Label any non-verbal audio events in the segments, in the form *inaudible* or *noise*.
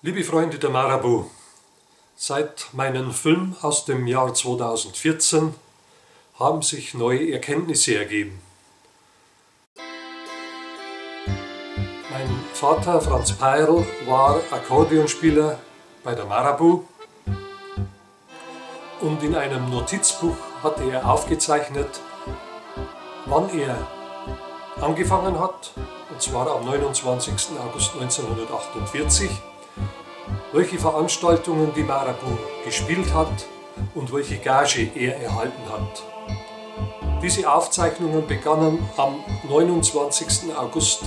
Liebe Freunde der Marabu, seit meinem Film aus dem Jahr 2014 haben sich neue Erkenntnisse ergeben. Mein Vater Franz Peirl war Akkordeonspieler bei der Marabu und in einem Notizbuch hatte er aufgezeichnet, wann er angefangen hat, und zwar am 29. August 1948 welche Veranstaltungen die Marabu gespielt hat und welche Gage er erhalten hat. Diese Aufzeichnungen begannen am 29. August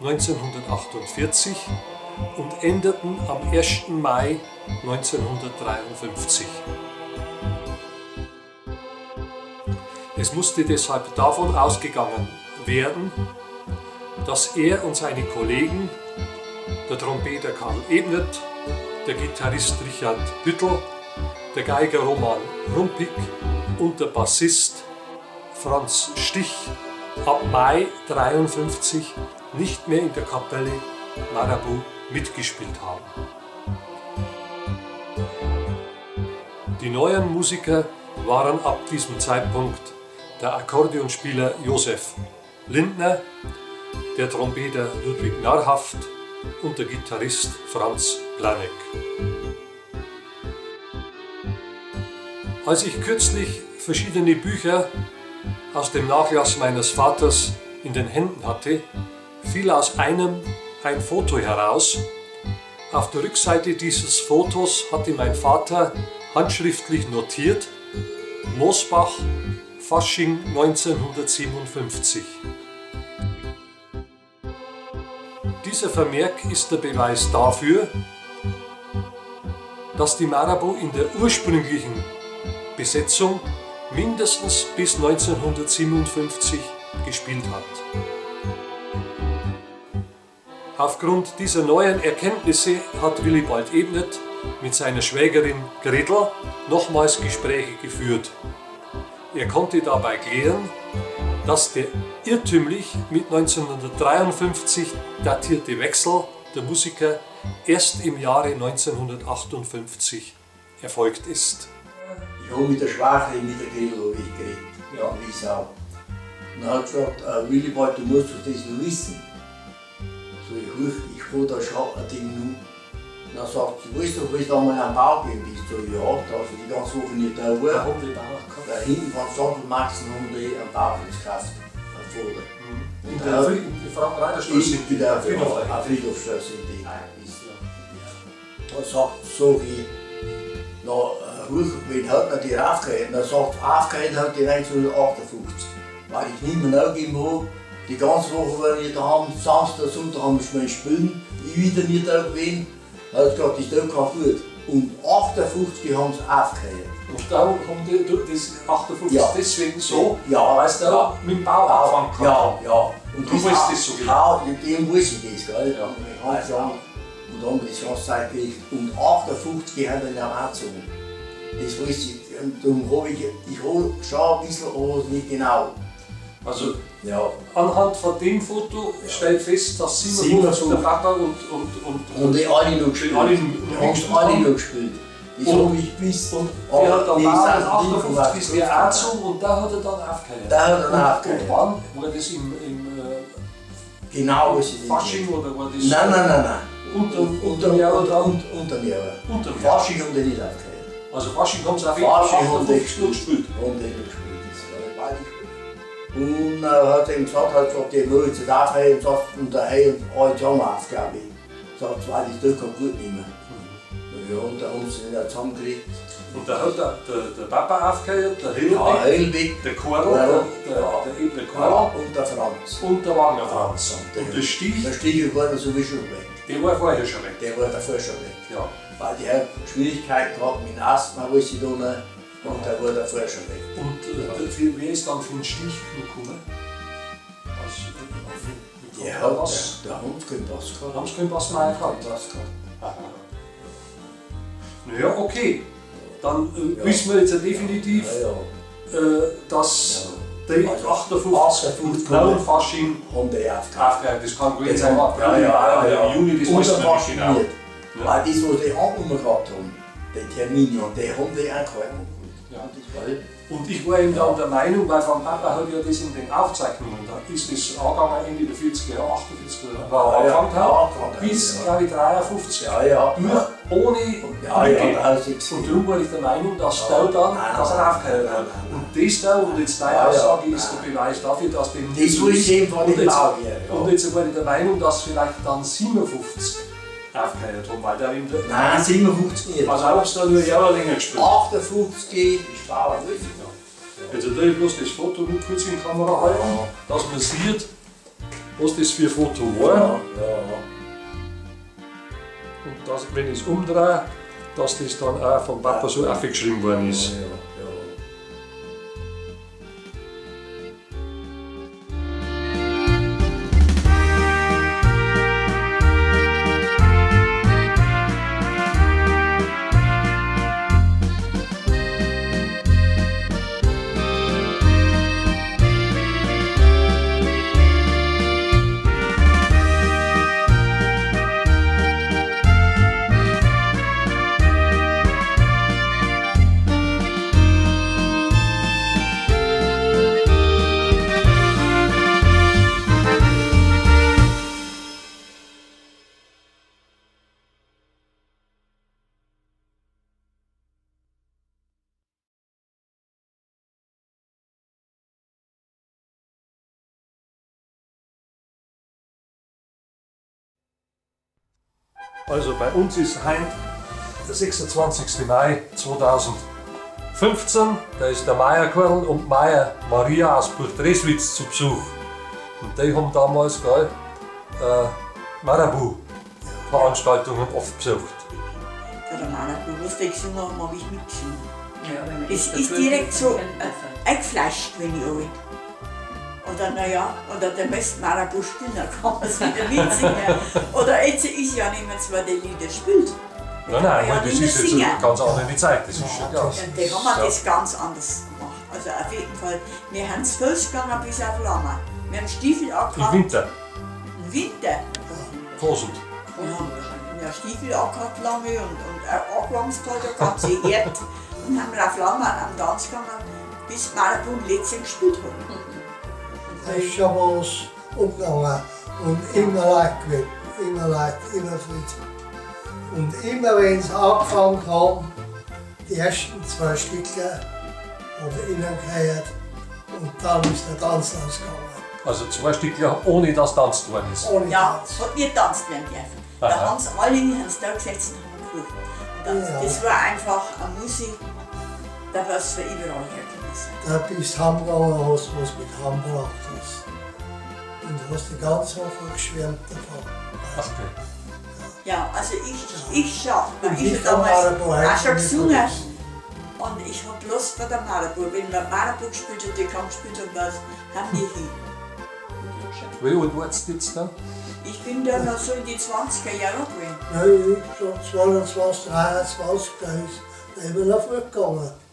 1948 und endeten am 1. Mai 1953. Es musste deshalb davon ausgegangen werden, dass er und seine Kollegen, der Trompeter Karl Ebnet, der Gitarrist Richard Büttel, der Geiger Roman Rumpig und der Bassist Franz Stich ab Mai 1953 nicht mehr in der Kapelle Marabu mitgespielt haben. Die neuen Musiker waren ab diesem Zeitpunkt der Akkordeonspieler Josef Lindner, der Trompeter Ludwig Narhaft und der Gitarrist Franz Planek. Als ich kürzlich verschiedene Bücher aus dem Nachlass meines Vaters in den Händen hatte, fiel aus einem ein Foto heraus. Auf der Rückseite dieses Fotos hatte mein Vater handschriftlich notiert Mosbach, Fasching 1957. Dieser Vermerk ist der Beweis dafür, dass die Marabu in der ursprünglichen Besetzung mindestens bis 1957 gespielt hat. Aufgrund dieser neuen Erkenntnisse hat Willibald Ebnet mit seiner Schwägerin Gretel nochmals Gespräche geführt. Er konnte dabei klären, dass der irrtümlich mit 1953 datierte Wechsel der Musiker erst im Jahre 1958 erfolgt ist. Ich habe mit der Schwägerin, mit der Gretel geredet. Ja. Wie Sau. Und er hat gesagt, äh, Willibald, du musst das noch wissen. So, ich, rufe, ich fahre da schon ein Ding nun. Dann sagt sie, weißt du, willst du einmal einen Bau geben? Ich so, ja, da hast du die ganze Woche nicht da war. Da haben die Bauer gehabt. Da hinten von Sandel Maxen haben die einen gekauft. Einen Vater. In der Fried- in Frankenreiterstraße Ich bin der Friedhofstraße in die. Da sagt, sag ich, na, äh, wen hat man die aufgehört? Dann sagt, aufgehört hat die 1958. Weil ich nicht mehr nachgegeben habe, die ganze Woche waren wir da haben, Samstag, Sonntag haben wir schon spielen, ich wieder nicht da gewesen. Er hat gesagt, ist doch kein gut. Und 58 haben sie aufgehört. Und da haben die das 58 Ja. deswegen so, Ja. weil es da Ja. mit dem Bau angefangen hat. Ja, ja. Und Du weißt das so genau. Ja, dem weiß ich das, gell? Ja. Hab gesagt, Und dann das ganze Zeit. Und 58 hat er auch gezogen. Das weiß ich. Und darum habe ich, ich habe schon ein bisschen, aber nicht genau. Also Ja. anhand von dem Foto stellt fest, dass 57 57 der Papa und, und, und, Und die alle noch gespielt. alle die noch haben gespielt alle noch gespielt. Das Und- ich bis. und aber der hat dann sind in 58 ist der auch gezogen und da hat er dann aufgehört. Da hat er dann und, aufgehört. Und wann? War das im, im äh, Genau, was ich Fasching oder war das Nein, nein, nein, nein. unter, Unter, unter unter, unter. Unter Jahr. Fasching haben die nicht aufgehört. Also Fasching haben sie auf jeden Fall haben die 58 noch gespielt. Und hat er ihm gesagt, hat gesagt, der will jetzt nicht aufhören und sagt, und der Hey und alle zusammen Aufgabe. Sagt, weil ich das kaputt nicht mehr. Ja, und da haben sie ihn ja zusammengekriegt. Und da hat der, der, der Papa aufgehört, der Ja, Hilbeck, Heilweg, der Korl, Ja. der, der, der Ebene Korl und der Franz. und der Wagner Franz. Der- Und der Stich, Der Stiegel war dann sowieso weg. der war vorher schon weg. Der war davor schon weg. Ja. Weil die hat Schwierigkeiten gehabt mit dem Asthma, wo sie da und der war davor schon weg. Und äh, wer ist dann für den Stich gekommen? Also, äh, Der ja, hat, was? der, der Hund keinen Pass gehabt. Haben sie keinen Pass mehr gehabt? Pass gehabt. Naja, okay. Dann äh, Ja. wissen wir jetzt ja definitiv, Ja, ja. äh, dass die Also, 58 58 blauen Fasching Haben die aufgehört. Das kann gewesen Das sein, ja, ja, ja, ja, im Juni, das Und wissen der wir nicht genau. Weil das, was die angenommen gehabt haben, die Termine, die haben die auch gehalten. Ja. Und ich war eben dann der Meinung, weil von Papa hat ja das in den Aufzeichnungen, da ist das angegangen Ende der 40er Jahre, 48er Jahre, war er Ja, angefangen ja, hat, bis, ja. glaube ich, 53. Ja, ja. Nur ohne Ja, ja, also Und darum war ich der Meinung, dass Ja. da dann, dass er aufgehört hat. Und das da, und jetzt deine Aussage ist der Beweis dafür, dass dem nicht so ist Und jetzt, und jetzt war ich der Meinung, dass vielleicht dann 57 aufgehört haben, weil der in der. Nein, 57 nicht. Also ob es da nur Jahre länger gespielt hat. 58 ist Bauernwürfig noch. Jetzt will ich bloß das Foto nur kurz in die Kamera halten, dass man sieht, was das für ein Foto war. Ja, ja. Und dass, wenn ich es umdrehe, dass das dann auch vom Papa so aufgeschrieben worden ist. Also bei uns ist heute der 26. Mai 2015. Da ist der Meierkorn und Meier Maria aus Burtreswitz zu Besuch. Und die haben damals gell, äh, Marabu-Veranstaltungen oft besucht. Der Marabu, was die gesungen haben, habe ich mitgesungen. Ja, Es ist direkt so äh, eingefleischt, wenn ich oben. Oder naja, oder der müsste Marabu spielen, dann *laughs* kann man es wieder mitsingen. oder jetzt ist ja nicht mehr zwar die Lieder spielt. Nein, nein, Ja, das ist jetzt eine ganz andere Zeit, das ist schon klar. Und die haben wir Ja. das ganz anders gemacht. Also auf jeden Fall, wir haben zu Fuß gegangen bis auf Lama. Wir haben Stiefel Im angehabt. Winter, Im Winter. Fosselt. Wir haben Stiefel angehabt lange und, und auch angewamst halt, der ganze Erd. Und haben auf Lama am Tanz gegangen, bis Marabu und Lätzchen gespielt haben. Da schon was umgegangen und immer Leute gewesen, immer Leute, immer Fried. Und immer wenn sie angefangen haben, die ersten zwei Stücke haben innen gehört und dann ist der Tanz losgegangen. Also zwei Stücke ohne dass tanzt worden ist. Ohne Ja, Tanz. hat nicht tanzt werden dürfen. Da Aha. haben sie alle in den da gesetzt und haben geguckt. Und das, Ja. das war einfach eine Musik, da war es für überall hergekommen. Da bist du heimgegangen, hast was mit heimgebracht hast. Und hast die ganze Woche geschwärmt davon. Okay. Ja, also ich, ich schon. Und Ich ich habe damals auch schon gesungen. Und ich habe bloß bei der Marabu, wenn wir Marabu gespielt hat, die Klang gespielt haben, was haben wir hin. Wie alt warst du jetzt dann? Ich bin da noch so in die 20er Jahre gewesen. Nein, ich schon 22, 23, da ist da eben noch fortgegangen.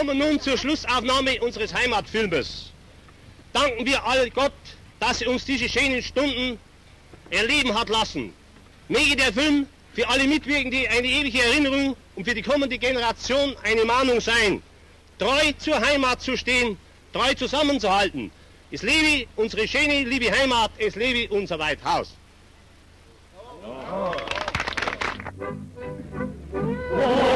Kommen nun zur Schlussaufnahme unseres Heimatfilmes. Danken wir all Gott, dass er uns diese schönen Stunden erleben hat lassen. Möge der Film für alle Mitwirkenden eine ewige Erinnerung und für die kommende Generation eine Mahnung sein, treu zur Heimat zu stehen, treu zusammenzuhalten. Es lebe unsere schöne, liebe Heimat, es lebe unser Weithaus. Oh.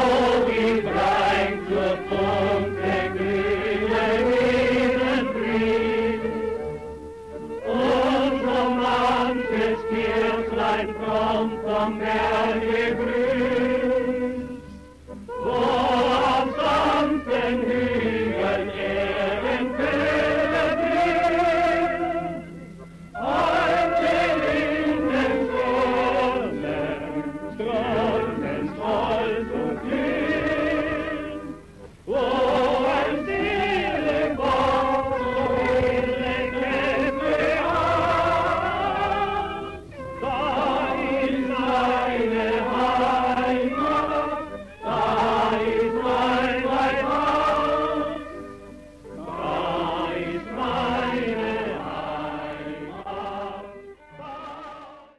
Kirchlein kommt vom Berge grün.